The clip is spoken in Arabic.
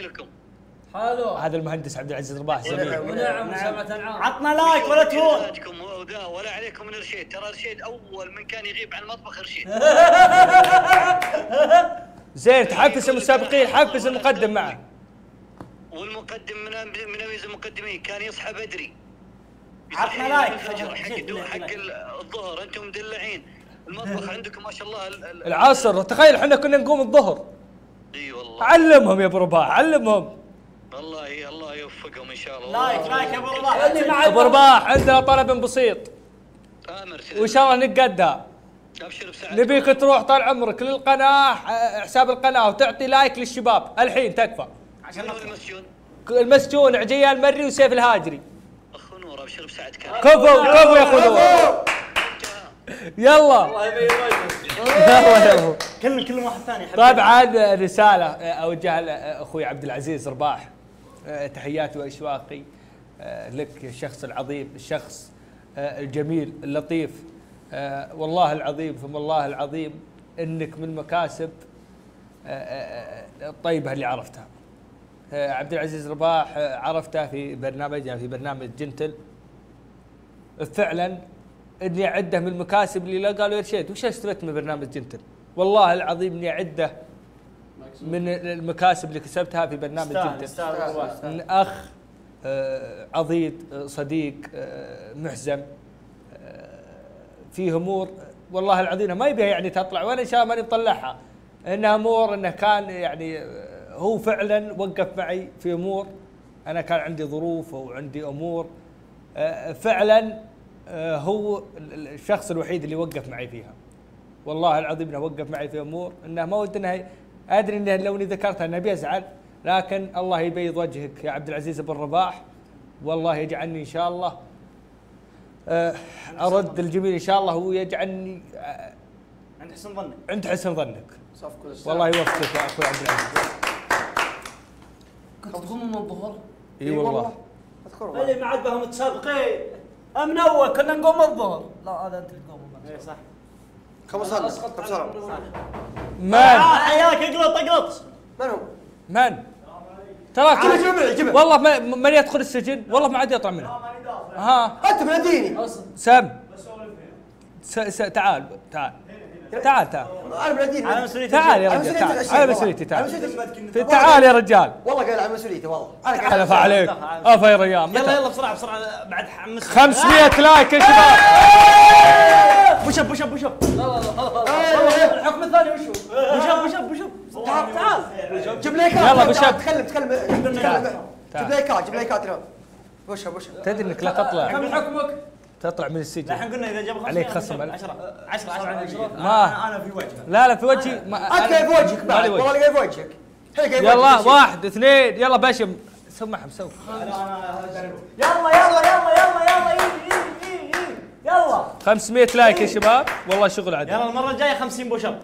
لكم حلو. هذا المهندس عبد العزيز رباح زميل. ونعم العام عطنا like ولا تهون. وذا ولا عليكم من رشيد ترى رشيد أول من كان يغيب عن المطبخ رشيد زين تحفز المسابقين حفز المقدم معه. والمقدم من من أميز المقدمين. كان يصحى بدري. عطنا like. الفجر. حق حق. الظهر. أنتم مدلعين. المطبخ عندكم ما شاء الله ال- ال- العصر. تخيل إحنا كنا نقوم الظهر. إي والله. علمهم يا أبو رباح علمهم. الله الله يوفقهم إن شاء الله. like like يا أبو رباح؟ اللي مع أبو رباح عندنا طلب بسيط. آمر وإن شاء الله نتقدى أبشر بسعادة نبيك تروح طال عمرك للقناة حساب القناة وتعطي like للشباب. الحين تكفى. عشان. المسجون؟ المسجون عجية المري وسيف الهاجري. اخ نور أبشر بسعدك. كفو كفو يا أخو نور. يلا. الله يبين وجهك. كل كل واحد ثاني طبعا رسالة اوجهها لاخوي عبد العزيز رباح. أه، تحياتي وأشواقي لك الشخص العظيم الشخص الجميل اللطيف. والله العظيم ثم الله العظيم إنك من مكاسب الطيبة اللي عرفتها. عبد العزيز رباح عرفته في برنامجنا في برنامج جنتل. فعلا إني أعده من المكاسب اللي لا قالوا يا رشيد وش استفدت من برنامج جنتل؟ والله العظيم إني أعده من المكاسب اللي كسبتها في برنامج جنتل. من أخ آه، عضيد آه، صديق آه، محزم فيه أمور والله العظيم ما يبيها يعني تطلع وأنا إن شاء الله ماني مطلعها. إنها أمور إنه كان يعني هو فعلا وقف معي في أمور. أنا كان عندي ظروف وعندي أمور. فعلا هو ال- ال- الشخص الوحيد اللي وقف معي فيها. والله العظيم إنه وقف معي في امور إنه ما ودي انه أدري إنه لو إني ذكرتها إنه بيزعل لكن الله يبيض وجهك يا عبد العزيز بن رباح والله يجعلني إن شاء الله آه، أرد الجميل إن شاء الله. ويجعلني آه، عند حسن ظنك. عند حسن ظنك. والله يوفقك يا أخوي عبد العزيز. كنت تقوم من الظهر؟ إي والله. أذكر اللي ما عاد بهم متسابقين. من اول كنا نقوم الظهر. لا هذا أنت تقوم. اي صح. كم صار؟ كم صار؟ من؟ آه، حياك اقلط اقلط. من هو؟ من؟ تراك جيبه جيبه والله ما- من يدخل السجن؟ والله ما عاد يطلع منه. ها؟ أنت مناديني سم. س- س- تعال تعال. تعال تعال. أنا مناديني على مسؤوليتي. تعال يا رجال تعال. على والله. مسؤوليتي تعال. تعال يا رجال. والله قال على مسؤوليتي والله. أنا قاعد حلف عليك. افا يا ريان يلا؟ يلا بسرعة بسرعة. بعد حمس 500 like يا شباب. push up push up push up. الحكم الثاني وشو؟ push up push up push up. تعال تعال. جيب لايكات يلا تعال، push up. تكلم تكلم. جيب لايكات جيب لايكات اليوم وش وش تدري إنك لا تطلع. كم حكمك؟ تطلع من الحين السجن قلنا إذا جاب عليك خصم. 10 10 10 ما- أنا في وجهه لا لا في وجهي. ما انت في وجهك ما بعد. والله جاي في وجهك الحين يلا وجهك. واحد اثنين يلا بشم. سمعهم سو يلا يلا يلا يلا يلا يلا 500 لايك يا شباب. والله شغل عدل. يلا المرة الجاية 50 بوش اب